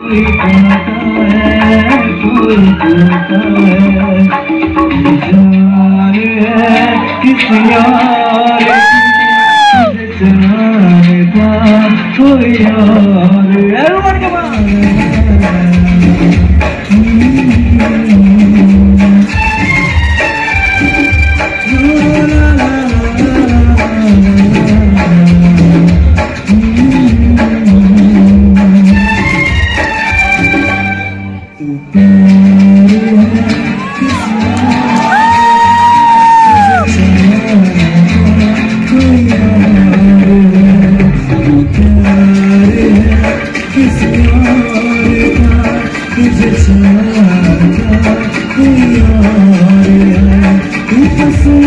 कोई है कोई कहता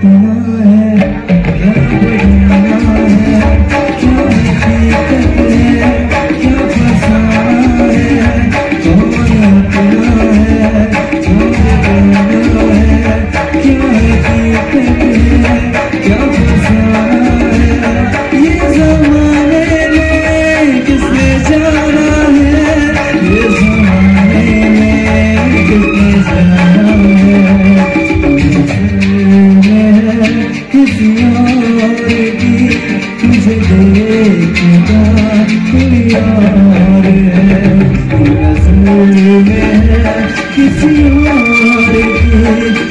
Yeah. किसी और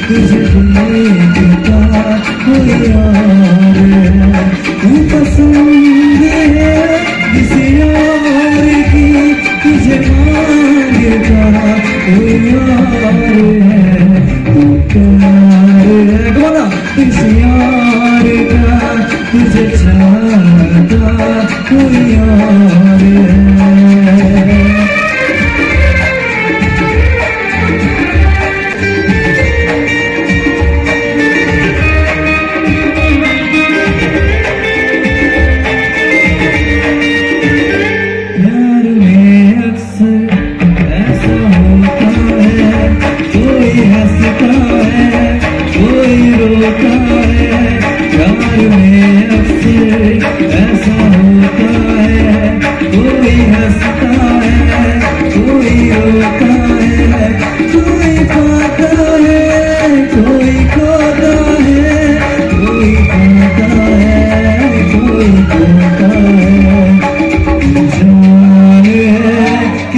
की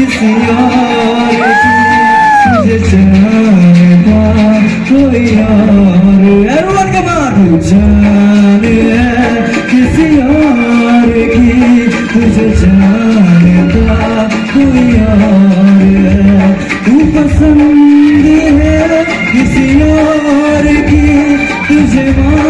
किसी और की कोई और एवरीवन जान है किसी और की मुझे चाहता कोई है तू पसंद है किसी और की तुझे माँ